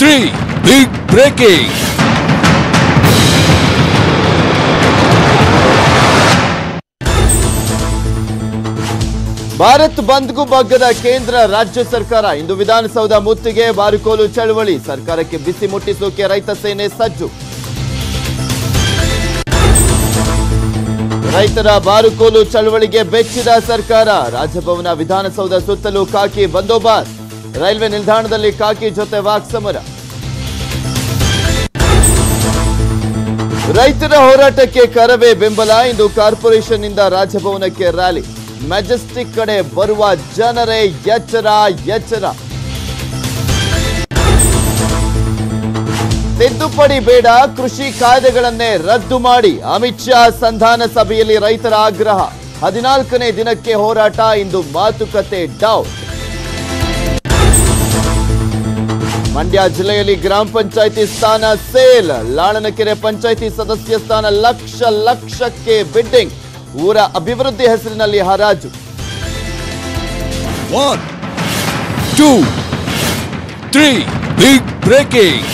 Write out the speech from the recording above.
three, big breaking. Bharat ಬಂದ್ಗೂ ಬಗ್ಗದ ಕೇಂದ್ರ ರಾಜ್ಯ ಸರ್ಕಾರ. ಇಂದು ವಿಧಾನಸೌಧ ಮುತ್ತಿಗೆ ಬಾರುಕೋಲು ಚಳವಳಿ. ಸರ್ಕಾರಕ್ಕೆ ಬಿಸಿ ಮುಟ್ಟಿಸೋಕೆ ರೈತ ಸೇನೆ ಸಜ್ಜು. ರೈತರ ಬಾರುಕೋಲು ಚಳವಳಿಗೆ ಬೆಚ್ಚಿದ ಸರ್ಕಾರ. ರಾಜಭವನ ವಿಧಾನಸೌಧ ಸುತ್ತಲೂ ಕಾಕಿ ಬಂದೋಬಸ್ತ್. ರೈಲ್ವೆ ನಿಲ್ದಾಣದಲ್ಲಿ ಕಾಕಿ ಜೊತೆ ವಾಕ್ ಸಮರ ರೈತರ ಹೋರಾಟಕ್ಕೆ ಕರವೇ ಬೆಂಬಲ ಇಂದು ಕಾರ್ಪೊರೇಷನ್ನಿಂದ ರಾಜಭವನಕ್ಕೆ ರ್ಯಾಲಿ. ಮೆಜೆಸ್ಟಿಕ್ ಕಡೆ ಬರುವ ಜನರೇ ಎಚ್ಚರ ಎಚ್ಚರ. ತಿದ್ದುಪಡಿ ಬೇಡ, ಕೃಷಿ ಕಾಯ್ದೆಗಳನ್ನೇ ರದ್ದು ಮಾಡಿ. ಅಮಿತ್ ಶಾ ಸಂಧಾನ ಸಭೆಯಲ್ಲಿ ರೈತರ ಆಗ್ರಹ. ಹದಿನಾಲ್ಕನೇ ದಿನಕ್ಕೆ ಹೋರಾಟ ಇಂದು ಮಾತುಕತೆ ಡೌಟ್. ಮಂಡ್ಯ ಜಿಲ್ಲೆಯಲ್ಲಿ ಗ್ರಾಮ ಪಂಚಾಯಿತಿ ಸ್ಥಾನ ಸೇಲ್. ಲಾಳನಕೆರೆ ಪಂಚಾಯಿತಿ ಸದಸ್ಯ ಸ್ಥಾನ ಲಕ್ಷ ಲಕ್ಷಕ್ಕೆ ಬಿಡ್ಡಿಂಗ್ ಊರ ಅಭಿವೃದ್ಧಿ ಹೆಸರಿನಲ್ಲಿ ಹರಾಜು. Two three big breaking.